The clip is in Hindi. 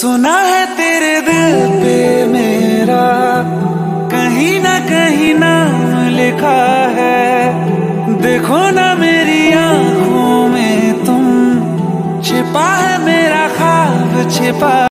सुना है तेरे दिल पे मेरा, कहीं ना कहीं नाम लिखा है। देखो ना मेरी आँखों में तुम, छिपा है मेरा खाब छिपा